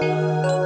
Música